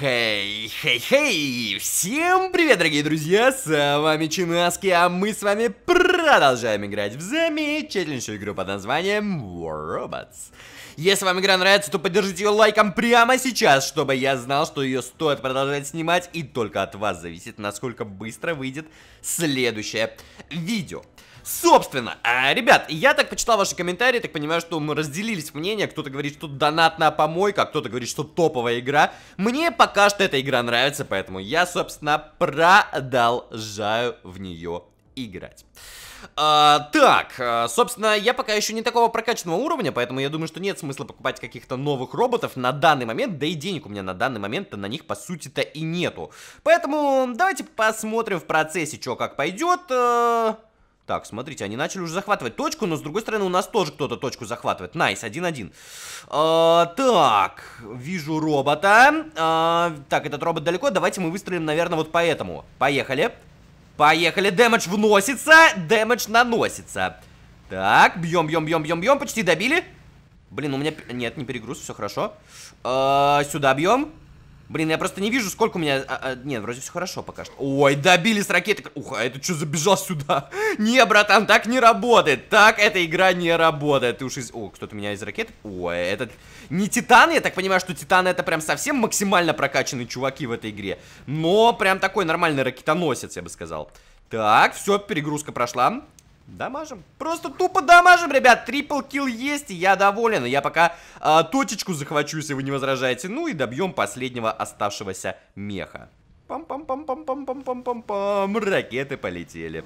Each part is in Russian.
Хей, хей, хей! Всем привет, дорогие друзья! С вами Чинаски, а мы с вами продолжаем играть в замечательнейшую игру под названием War Robots. Если вам игра нравится, то поддержите ее лайком прямо сейчас, чтобы я знал, что ее стоит продолжать снимать, и только от вас зависит, насколько быстро выйдет следующее видео. Собственно, а, ребят, я так почитал ваши комментарии, так понимаю, что мы разделились мнения. Кто-то говорит, что донатная помойка, а кто-то говорит, что топовая игра. Мне пока что эта игра нравится, поэтому я, собственно, продолжаю в нее играть. А, так, а, собственно, я пока еще не такого прокачанного уровня, поэтому я думаю, что нет смысла покупать каких-то новых роботов на данный момент, да и денег у меня на данный момент на них, по сути-то, и нету. Поэтому давайте посмотрим в процессе, что как пойдет. Так, смотрите, они начали уже захватывать точку, но с другой стороны у нас тоже кто-то точку захватывает. Nice, 1-1. А, так, вижу робота. А, так, этот робот далеко. Давайте мы выстроим, наверное, вот по этому. Поехали. Поехали. Дэмэдж вносится, дэмэдж наносится. Так, бьем, бьем, бьем, бьем, бьем. Почти добили. Блин, у меня... Нет, не перегруз, все хорошо. А, сюда бьем. Блин, я просто не вижу, сколько у меня... А, а, нет, вроде все хорошо пока что. Ой, добили с ракеты. Ух, а это что забежал сюда? не, братан, так не работает. Так эта игра не работает. Ты уж из... О, кто-то меня из ракеты... Ой, этот... Не Титан, я так понимаю, что Титан это прям совсем максимально прокачанные чуваки в этой игре. Но прям такой нормальный ракетоносец, я бы сказал. Так, все, перегрузка прошла. Дамажим. Просто тупо дамажим, ребят. Triple kill есть, и я доволен. Я пока э, точечку захвачу, если вы не возражаете. Ну и добьем последнего оставшегося меха. Пам-пам-пам-пам-пам-пам-пам-пам. Ракеты полетели.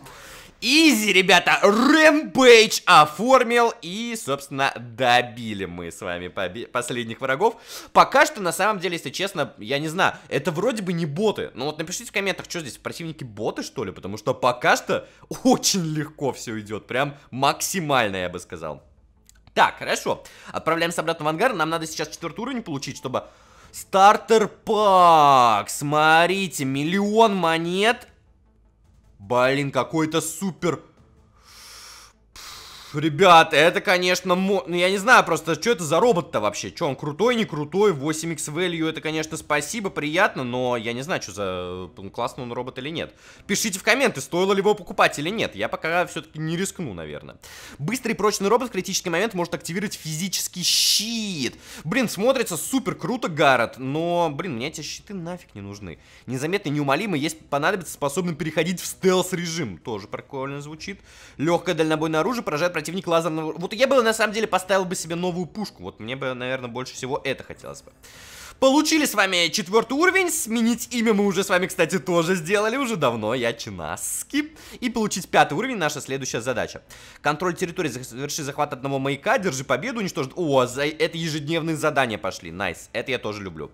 Easy, ребята, rampage оформил и, собственно, добили мы с вами последних врагов. Пока что, на самом деле, если честно, я не знаю, это вроде бы не боты. Но вот напишите в комментах, что здесь, противники боты, что ли? Потому что пока что очень легко все идет, прям максимально, я бы сказал. Так, хорошо, отправляемся обратно в ангар, нам надо сейчас четвертый уровень получить, чтобы... Стартер пак, смотрите, миллион монет Блин, какой-то супер Ребята, это, конечно, мо... ну я не знаю просто, что это за робот-то вообще? Что, он крутой, не крутой? 8x value, это, конечно, спасибо, приятно, но я не знаю, что за классный он робот или нет. Пишите в комменты, стоило ли его покупать или нет. Я пока все-таки не рискну, наверное. Быстрый и прочный робот в критический момент может активировать физический щит. Блин, смотрится супер круто, Гаррет, но, блин, мне эти щиты нафиг не нужны. Незаметный, неумолимый, есть понадобится способным переходить в стелс-режим. Тоже прикольно звучит. Легкое дальнобойное оружие поражает противник лазерного... Вот я бы, на самом деле, поставил бы себе новую пушку. Вот мне бы, наверное, больше всего это хотелось бы. Получили с вами четвертый уровень, сменить имя мы уже с вами, кстати, тоже сделали уже давно, я Чинаски. И получить пятый уровень наша следующая задача. Контроль территории, заверши захват одного маяка, держи победу, уничтожить... О, за... это ежедневные задания пошли, найс, это я тоже люблю.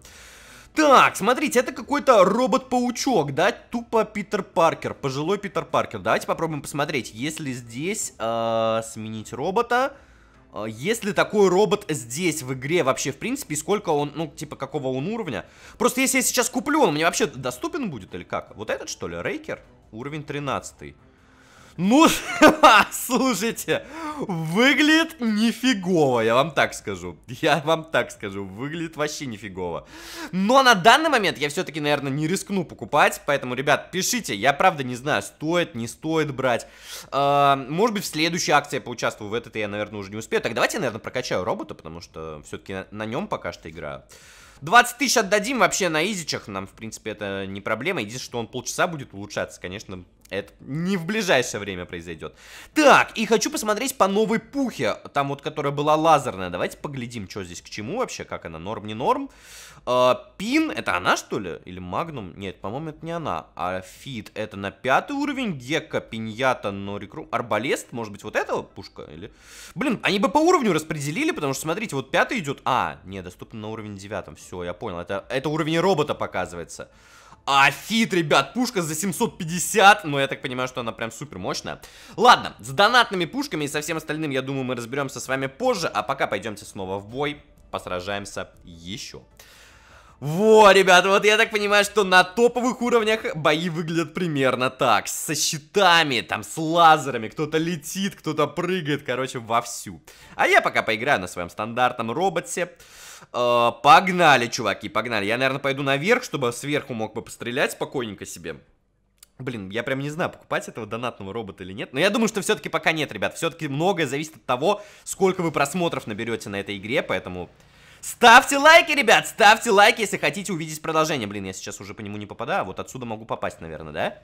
Так, смотрите, это какой-то робот-паучок, да? Тупо Питер Паркер, пожилой Питер Паркер. Давайте попробуем посмотреть, если здесь э, сменить робота... Э, есть ли такой робот здесь в игре вообще, в принципе, сколько он, ну, типа, какого он уровня? Просто если я сейчас куплю, он мне вообще доступен будет или как? Вот этот, что ли, Рейкер? Уровень 13. Ну, слушайте, выглядит нифигово, я вам так скажу. Я вам так скажу, выглядит вообще нифигово. Но на данный момент я все-таки, наверное, не рискну покупать, поэтому, ребят, пишите. Я правда не знаю, стоит, не стоит брать. Э, может быть, в следующей акции я поучаствую, в этот я, наверное, уже не успею. Так давайте наверное, прокачаю робота, потому что все-таки на, на нем пока что играю. 20 тысяч отдадим вообще на изичах, нам, в принципе, это не проблема. Единственное, что он полчаса будет улучшаться, конечно, это не в ближайшее время произойдет. Так, и хочу посмотреть по новой пухе. Там вот, которая была лазерная. Давайте поглядим, что здесь к чему вообще. Как она, норм, не норм. Э, пин, это она, что ли? Или Магнум? Нет, по-моему, это не она. А Фит, это на пятый уровень. Гекка, Пиньята, Норикру. Арбалест, может быть, вот эта пушка? Или... Блин, они бы по уровню распределили, потому что, смотрите, вот пятый идет... А, не, доступен на уровень девятом. Все, я понял. Это, это уровень робота показывается. А ребят, пушка за 750, но я так понимаю, что она прям супер мощная. Ладно, с донатными пушками и со всем остальным, я думаю, мы разберемся с вами позже, а пока пойдемте снова в бой, посражаемся еще. Во, ребят, вот я так понимаю, что на топовых уровнях бои выглядят примерно так. Со щитами, там с лазерами, кто-то летит, кто-то прыгает, короче, вовсю. А я пока поиграю на своем стандартном роботе. Э, погнали, чуваки, погнали. Я, наверное, пойду наверх, чтобы сверху мог бы пострелять спокойненько себе. Блин, я прям не знаю, покупать этого донатного робота или нет. Но я думаю, что все-таки пока нет, ребят. Все-таки многое зависит от того, сколько вы просмотров наберете на этой игре, поэтому... Ставьте лайки, ребят, ставьте лайки, если хотите увидеть продолжение. Блин, я сейчас уже по нему не попадаю, вот отсюда могу попасть, наверное, да?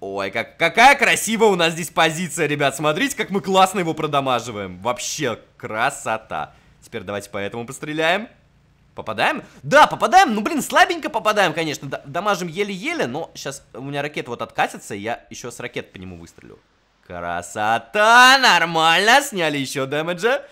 Ой, как, какая красивая у нас здесь позиция, ребят. Смотрите, как мы классно его продамаживаем. Вообще, красота. Теперь давайте по этому постреляем. Попадаем? Да, попадаем. Ну, блин, слабенько попадаем, конечно. Д дамажим еле-еле, но сейчас у меня ракета вот откатится, и я еще с ракет по нему выстрелю. Красота! Нормально! Сняли еще дэмэджа.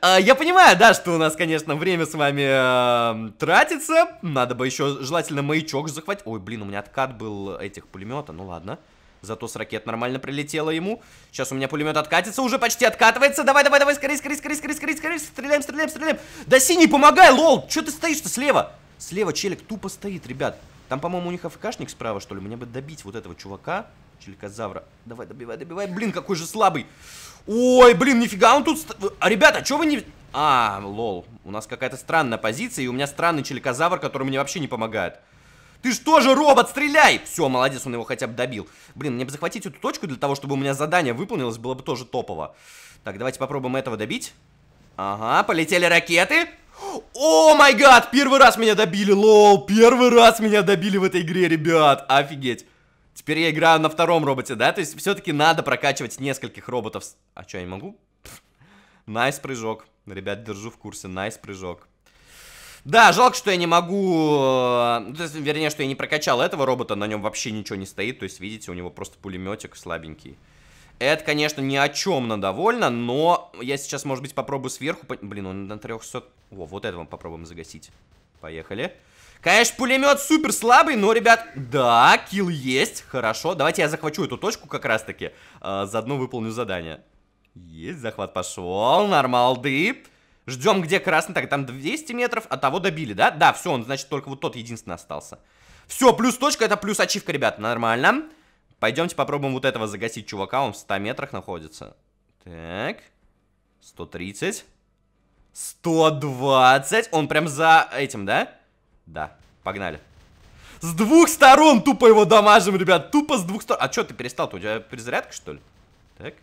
А, я понимаю, да, что у нас, конечно, время с вами э, тратится. Надо бы еще желательно маячок захватить. Ой, блин, у меня откат был этих пулемета. Ну ладно. Зато с ракет нормально прилетело ему. Сейчас у меня пулемет откатится, уже почти откатывается. Давай, давай, давай, скорее, скорее, скорее, скорее, скорее, скорее. Стреляем, стреляем, стреляем. Да синий, помогай, lol. Че ты стоишь-то слева? Слева челик тупо стоит, ребят. Там, по-моему, у них AFK шник справа, что ли. Мне бы добить вот этого чувака. Челикозавра. Давай, добивай, добивай. Блин, какой же слабый. Ой, блин, нифига он тут... А, ребята, что вы не... А, lol. У нас какая-то странная позиция, и у меня странный челикозавр, который мне вообще не помогает. Ты что же, робот, стреляй! Все, молодец, он его хотя бы добил. Блин, мне бы захватить эту точку для того, чтобы у меня задание выполнилось, было бы тоже топово. Так, давайте попробуем этого добить. Ага, полетели ракеты. Oh my God, первый раз меня добили, lol. Первый раз меня добили в этой игре, ребят. Офигеть. Теперь я играю на втором роботе, да? То есть все-таки надо прокачивать нескольких роботов. А что, я не могу? Nice прыжок. Ребят, держу в курсе. Nice прыжок. Да, жалко, что я не могу... Э, вернее, что я не прокачал этого робота, на нем вообще ничего не стоит. То есть, видите, у него просто пулеметик слабенький. Это, конечно, ни о чем довольно, но я сейчас, может быть, попробую сверху... Блин, он на 300... О, вот этого попробуем загасить. Поехали. Конечно, пулемет супер слабый, но, ребят... Да, килл есть, хорошо. Давайте я захвачу эту точку как раз-таки. Э, заодно выполню задание. Есть, захват пошел, нормалды. Ждем, где красный. Так, там 200 метров, а того добили, да? Да, все, он, значит, только вот тот единственный остался. Все, плюс точка, это плюс ачивка, ребят, нормально. Пойдемте попробуем вот этого загасить чувака, он в 100 метрах находится. Так, 130. 120. Он прям за этим, да? Да, погнали. С двух сторон тупо его дамажим, ребят. Тупо с двух сторон. А что, ты перестал? -то? У тебя перезарядка, что ли? Так.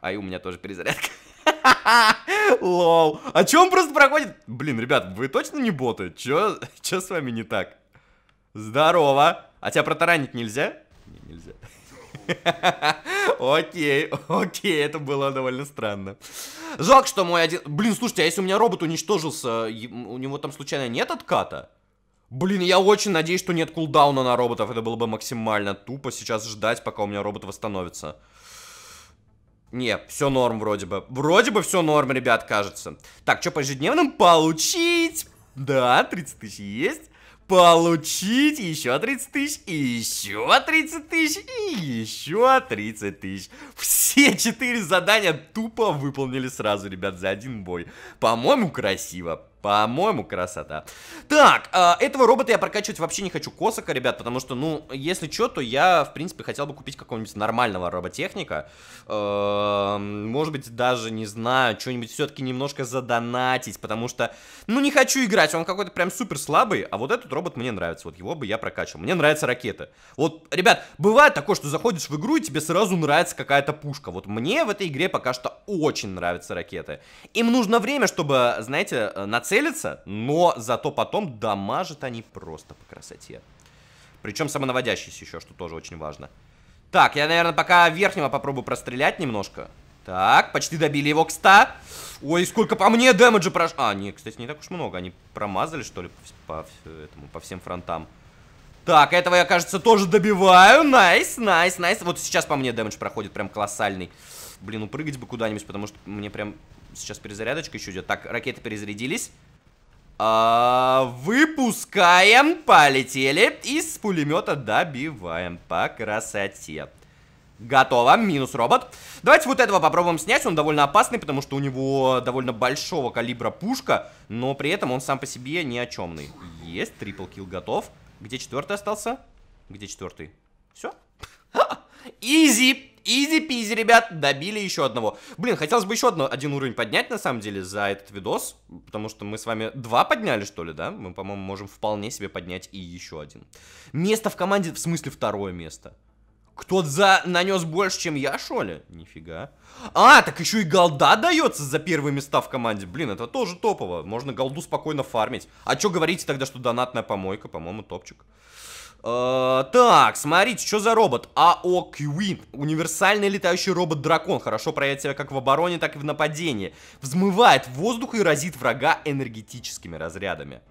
А и у меня тоже перезарядка. Лол. А чё он просто проходит? Блин, ребят, вы точно не боты? Чё, чё с вами не так? Здорово. А тебя протаранить нельзя? Не, нельзя. Окей, окей, это было довольно странно. Жалко, что мой один... Блин, слушайте, а если у меня робот уничтожился, у него там случайно нет отката? Блин, я очень надеюсь, что нет кулдауна на роботов. Это было бы максимально тупо сейчас ждать, пока у меня робот восстановится. Не, все норм вроде бы. Вроде бы все норм, ребят, кажется. Так, что по ежедневным? Получить! Да, 30 тысяч есть. Получить еще 30 тысяч, и еще 30 тысяч, и еще 30 тысяч. Все четыре задания тупо выполнили сразу, ребят, за один бой. По-моему, красиво. По-моему, красота. Так, э, этого робота я прокачивать вообще не хочу косока, ребят, потому что, ну, если что, то я, в принципе, хотел бы купить какого-нибудь нормального роботехника. Э, может быть, даже, не знаю, что-нибудь все-таки немножко задонатить, потому что, ну, не хочу играть, он какой-то прям супер слабый, а вот этот робот мне нравится, вот его бы я прокачивал. Мне нравятся ракеты. Вот, ребят, бывает такое, что заходишь в игру, и тебе сразу нравится какая-то пушка. Вот мне в этой игре пока что очень нравятся ракеты. Им нужно время, чтобы, знаете, нацелиться целятся, но зато потом дамажат они просто по красоте. Причем самонаводящийся еще, что тоже очень важно. Так, я, наверное, пока верхнего попробую прострелять немножко. Так, почти добили его к 100. Ой, сколько по мне damage а прошло. А, нет, кстати, не так уж много. Они промазали, что ли, по, по, этому, по всем фронтам. Так, этого я, кажется, тоже добиваю. Nice, nice, nice. Вот сейчас по мне damage проходит прям колоссальный. Блин, упрыгать бы куда-нибудь, потому что мне прям Сейчас перезарядочка еще идет. Так, ракеты перезарядились. А, выпускаем. Полетели. И с пулемета добиваем. По красоте. Готово. Минус робот. Давайте вот этого попробуем снять. Он довольно опасный, потому что у него довольно большого калибра пушка. Но при этом он сам по себе ни о чемный. Есть. Triple kill готов. Где четвертый остался? Где четвертый? Все? Easy. Easy-peasy, ребят, добили еще одного. Блин, хотелось бы еще одно, один уровень поднять, на самом деле, за этот видос. Потому что мы с вами два подняли, что ли, да? Мы, по-моему, можем вполне себе поднять и еще один. Место в команде, в смысле второе место. Кто-то за... нанес больше, чем я, что ли? Нифига. А, так еще и голда дается за первые места в команде. Блин, это тоже топово. Можно голду спокойно фармить. А что говорите тогда, что донатная помойка? По-моему, топчик. Uh, так, смотрите, что за робот? АО Квин. Универсальный летающий робот-дракон. Хорошо проявляет себя как в обороне, так и в нападении. Взмывает воздух и разит врага энергетическими разрядами.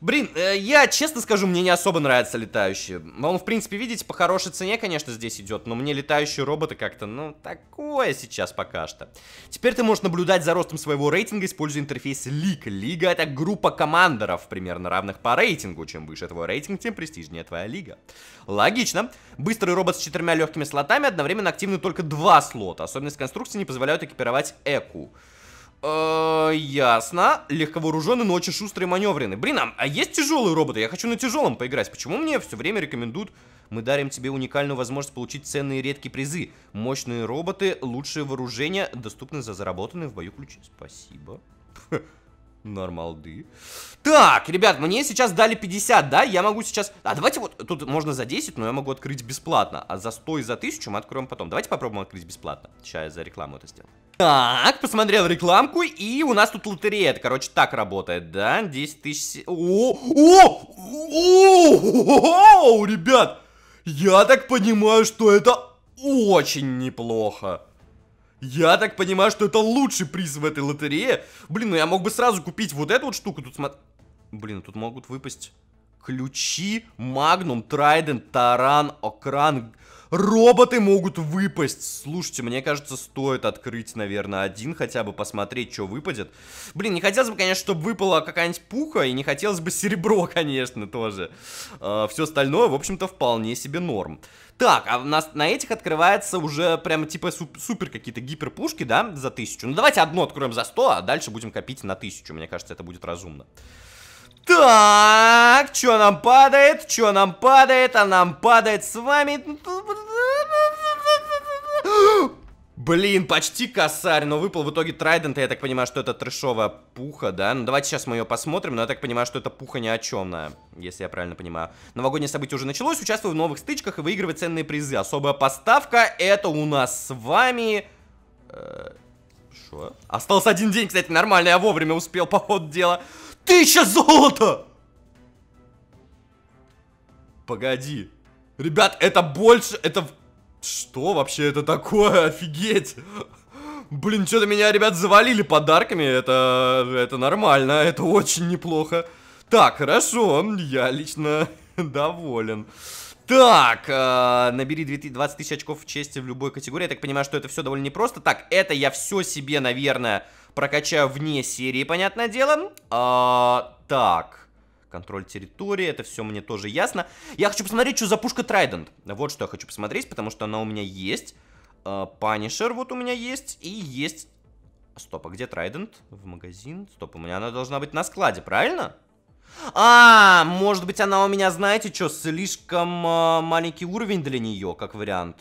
Блин, э, я честно скажу, мне не особо нравится летающий. Он, в принципе, видите, по хорошей цене, конечно, здесь идет, но мне летающие роботы как-то, ну, такое сейчас пока что. Теперь ты можешь наблюдать за ростом своего рейтинга, используя интерфейс Лига. Лига — это группа командоров, примерно равных по рейтингу. Чем выше твой рейтинг, тем престижнее твоя лига. Логично. Быстрый робот с четырьмя легкими слотами, одновременно активны только два слота. Особенность конструкции не позволяют экипировать Эку. Э, ясно. Легковооруженный, но очень шустрый и маневренный. Блин, а, а есть тяжелые роботы? Я хочу на тяжелом поиграть. Почему мне все время рекомендуют... Мы дарим тебе уникальную возможность получить ценные редкие призы. Мощные роботы, лучшее вооружение, доступны за заработанные в бою ключи. Спасибо. Нормалды. Так, ребят, мне сейчас дали 50, да? Я могу сейчас... А, давайте вот... Тут можно за 10, но я могу открыть бесплатно. А за 100 и за 1000 мы откроем потом. Давайте попробуем открыть бесплатно. Сейчас я за рекламу это сделаю. Так, посмотрел рекламку, и у нас тут лотерея. Это, короче, так работает, да? 10 тысяч... О, о, о, о, ребят, я так понимаю, что это очень неплохо. Я так понимаю, что это лучший приз в этой лотерее. Блин, ну я мог бы сразу купить вот эту вот штуку. Тут смотри... Блин, тут могут выпасть ключи, магнум, трайдент, таран, окран... Роботы могут выпасть. Слушайте, мне кажется, стоит открыть, наверное, один хотя бы, посмотреть, что выпадет. Блин, не хотелось бы, конечно, чтобы выпала какая-нибудь пуха, и не хотелось бы серебро, конечно, тоже. А, все остальное, в общем-то, вполне себе норм. Так, а у нас на этих открывается уже прямо типа суп супер какие-то гиперпушки, да, за тысячу. Ну, давайте одно откроем за 100, а дальше будем копить на тысячу. Мне кажется, это будет разумно. Так, что нам падает? Что нам падает? А нам падает с вами... Блин, почти косарь, но выпал в итоге Трайдент, я так понимаю, что это трэшовая пуха, да? Ну, давайте сейчас мы ее посмотрим, но я так понимаю, что это пуха ни о чемная, если я правильно понимаю. Новогоднее событие уже началось, участвую в новых стычках и выигрываю ценные призы. Особая поставка, это у нас с вами... Э, что? Остался один день, кстати, нормально, я вовремя успел по ходу дела. Тысяча золота! Погоди. Ребят, это больше, это что вообще это такое? Офигеть! Блин, что-то меня, ребят, завалили подарками. Это, это нормально, это очень неплохо. Так, хорошо, я лично доволен. Так, э, набери 20 тысяч очков в чести в любой категории. Я так понимаю, что это все довольно непросто. Так, это я все себе, наверное, прокачаю вне серии, понятное дело. А, так. Контроль территории, это все мне тоже ясно. Я хочу посмотреть, что за пушка Трайдент. Вот что я хочу посмотреть, потому что она у меня есть. Панишер вот у меня есть. И есть... Стоп, а где Трайдент? В магазин? Стоп, у меня она должна быть на складе, правильно? А, может быть она у меня, знаете что, слишком э, маленький уровень для нее, как вариант.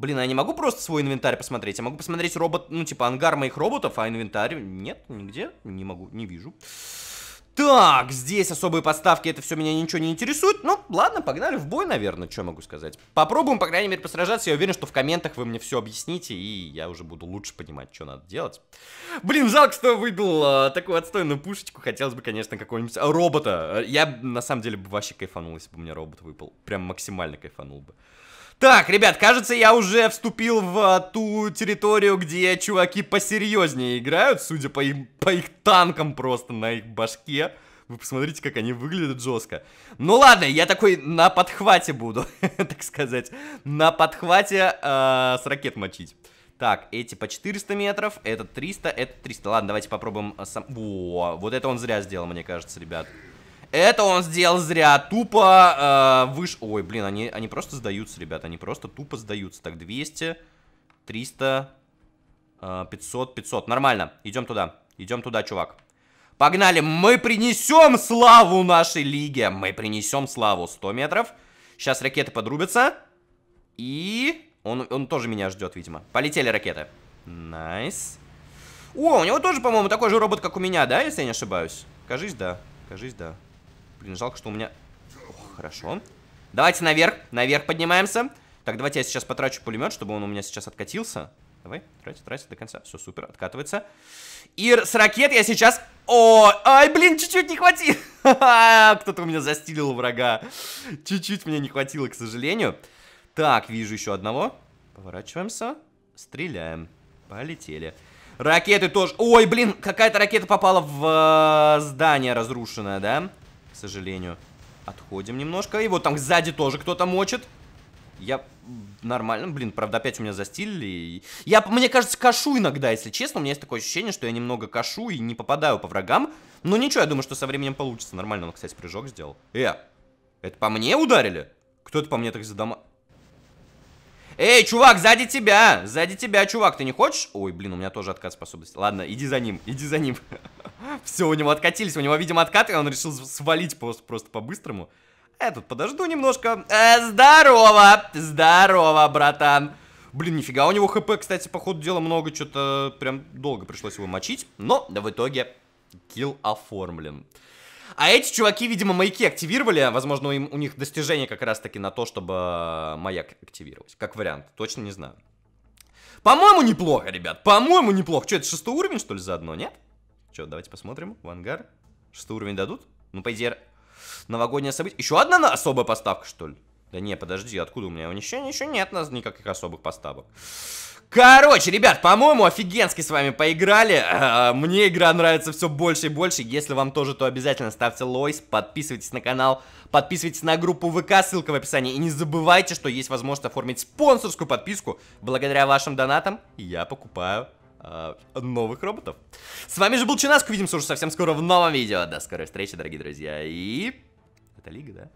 Блин, а я не могу просто свой инвентарь посмотреть. Я могу посмотреть робот, ну типа ангар моих роботов, а инвентарь нет, нигде, не могу, не вижу. Так, здесь особые поставки, это все меня ничего не интересует. Ну, ладно, погнали в бой, наверное, что могу сказать. Попробуем, по крайней мере, посражаться. Я уверен, что в комментах вы мне все объясните, и я уже буду лучше понимать, что надо делать. Блин, жалко, что выбил а, такую отстойную пушечку. Хотелось бы, конечно, какого-нибудь робота. Я, на самом деле, бы вообще кайфанул, если бы у меня робот выпал. Прям максимально кайфанул бы. Так, ребят, кажется, я уже вступил в а, ту территорию, где чуваки посерьезнее играют, судя по, им, по их танкам просто на их башке. Вы посмотрите, как они выглядят жестко. Ну ладно, я такой на подхвате буду, так сказать. На подхвате э, с ракет мочить. Так, эти по 400 метров, этот 300, это 300. Ладно, давайте попробуем сам... Во, вот это он зря сделал, мне кажется, ребят. Это он сделал зря. Тупо э, выш... Ой, блин, они, они просто сдаются, ребята. Они просто тупо сдаются. Так, 200, 300, э, 500, 500. Нормально. Идем туда. Идем туда, чувак. Погнали. Мы принесем славу нашей лиге. Мы принесем славу. 100 метров. Сейчас ракеты подрубятся. И... Он, он тоже меня ждет, видимо. Полетели ракеты. Nice. О, у него тоже, по-моему, такой же робот, как у меня, да, если я не ошибаюсь? Кажись, да. Кажись, да. Блин, жалко, что у меня... Ох, хорошо. Давайте наверх. Наверх поднимаемся. Так, давайте я сейчас потрачу пулемет, чтобы он у меня сейчас откатился. Давай, трать, трать до конца. Все, супер, откатывается. И с ракет я сейчас... О, ай, блин, чуть-чуть не хватило. Кто-то у меня застилил врага. Чуть-чуть мне не хватило, к сожалению. Так, вижу еще одного. Поворачиваемся. Стреляем. Полетели. Ракеты тоже... Ой, блин, какая-то ракета попала в э, здание разрушенное, да? Сожалению. Отходим немножко. И вот там сзади тоже кто-то мочит. Я нормально, блин, правда, опять у меня застилили. Я, мне кажется, кашу иногда, если честно. У меня есть такое ощущение, что я немного кашу и не попадаю по врагам. Но ничего, я думаю, что со временем получится. Нормально он, кстати, прыжок сделал. Э, это по мне ударили? Кто это по мне так задома... Эй, чувак, сзади тебя! Сзади тебя, чувак, ты не хочешь? Ой, блин, у меня тоже откат способности. Ладно, иди за ним, иди за ним. Все, у него откатились, у него, видимо, откат, и он решил свалить просто, просто по-быстрому. Я тут подожду немножко. Э, здорово! Здорово, братан. Блин, нифига, у него хп, кстати, по ходу дела много, что-то прям долго пришлось его мочить. Но в итоге килл оформлен. А эти чуваки, видимо, маяки активировали. Возможно, у, у них достижение как раз-таки на то, чтобы маяк активировать. Как вариант, точно не знаю. По-моему, неплохо, ребят. По-моему, неплохо. Что, это шестой уровень, что ли, заодно, нет? Что, давайте посмотрим. В ангар. Шестой уровень дадут? Ну, по идее, Новогоднее событие. Еще одна особая поставка, что ли? Да не, подожди, откуда у меня? Еще, еще нет у нас никаких особых поставок. Короче, ребят, по-моему, офигенски с вами поиграли. А, мне игра нравится все больше и больше. Если вам тоже, то обязательно ставьте лойс, подписывайтесь на канал, подписывайтесь на группу ВК, ссылка в описании. И не забывайте, что есть возможность оформить спонсорскую подписку. Благодаря вашим донатам я покупаю э, новых роботов. С вами же был Чинаск, увидимся уже совсем скоро в новом видео. До скорой встречи, дорогие друзья. И... Это Лига, да?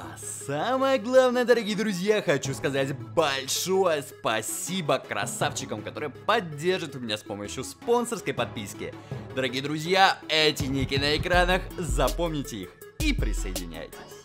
А, самое главное, дорогие друзья, хочу сказать большое спасибо красавчикам, которые поддержат меня с помощью спонсорской подписки. Дорогие друзья, эти ники на экранах, запомните их и присоединяйтесь.